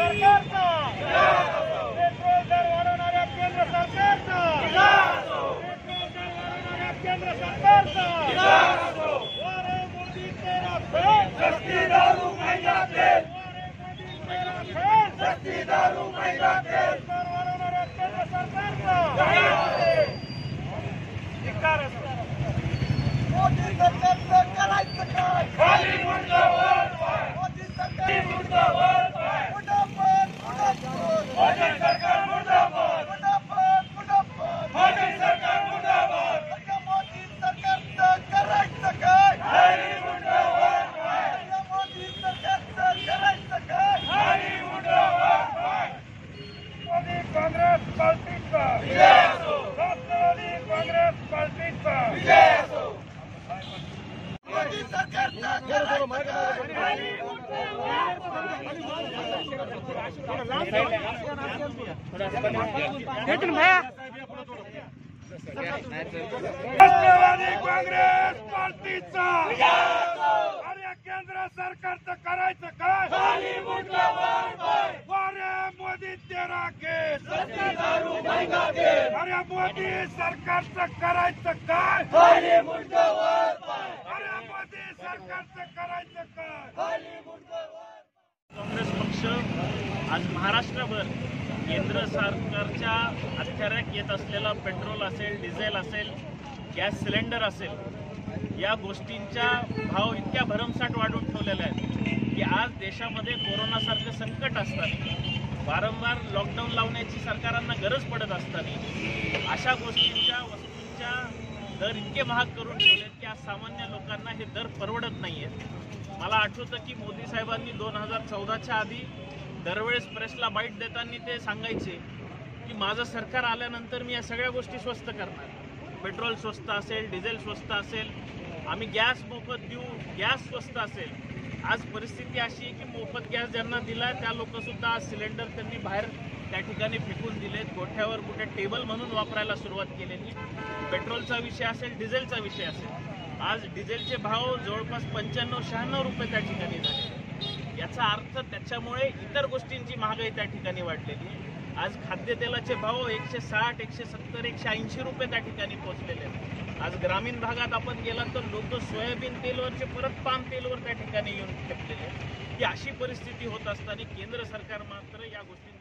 सरकारचा. पेट्रोल दर वाढवणाऱ्या केंद्र सरकारचा. पेट्रोल दर वाढवणाऱ्या केंद्र सरकारचा. वारे मोदी तेरा फेल सस्ती दारू महंगा तेल. वारे मोदी तेरा फेल सस्ती दारू महंगा तेल. दर वाढवणाऱ्या केंद्र सरकारचा. धिक्कार आहे. मोदी सरकारचं करायचं काय खाली मुंडावर पाय. मोदी सरकार खाली राष्ट्रवादी काँग्रेस पार्टीचा. अरे केंद्र सरकारचं करायचं काय? अरे मोदी तेरा केस. अरे मोदी सरकारचं करायचं काय अरे मोदी सरकारचं करायचं काय काँग्रेस पक्ष आज महाराष्ट्रभर केंद्र सरकारच्या अखत्याऱ्यात येत असलेला पेट्रोल असेल डिझेल असेल गॅस सिलेंडर असेल या गोष्टींच्या भाव इतक्या भरमसाठ वाढवून ठेवलेल्या आहेत की आज देशामध्ये कोरोनासारखं संकट असताना वारंवार लॉकडाऊन लावण्याची सरकारांना गरज पडत असताना अशा गोष्टींच्या वस्तूंच्या दर इतके महाग करून ठेवलेत की आज सामान्य लोकांना हे दर परवडत नाही आहेत मला आठवतं की मोदी साहेबांनी दोन हजार चौदाच्या आधी दरवेळेस प्रेसला बाईट देताना ते सांगायचे की माझं सरकार आल्यानंतर मी या सगळ्या गोष्टी स्वस्त करणार. पेट्रोल स्वस्त असेल डिझेल स्वस्त असेल आम्ही गॅस मोफत देऊ गॅस स्वस्त असेल. आज परिस्थिती अशी आहे की मोफत गॅस ज्यांना दिला त्या लोकसुद्धा आज सिलेंडर त्यांनी बाहेर त्या ठिकाणी फेकून दिलेत. गोठ्यावर कुठे टेबल म्हणून वापरायला सुरुवात केलेली. पेट्रोलचा विषय असेल डिझेलचा विषय असेल. आज डिझेलचे भाव जवळपास पंच्याण्णव शहाण्णव रुपये त्या ठिकाणी झाले. याचा अर्थ त्याच्यामुळे इतर गोष्टींची महागाई त्या ठिकाणी वाढलेली आहे. आज खाद्यतेलाचे भाव एकशे साठ एकशे सत्तर एकशे ऐंशी रुपये त्या ठिकाणी पोहोचलेले आहेत. आज ग्रामीण भागात आपण गेलात तर लोक सोयाबीन तेलवरचे परत पाम तेलवर त्या ठिकाणी येऊन ठेपलेले आहेत. ही अशी परिस्थिती होत असताना केंद्र सरकार मात्र या गोष्टी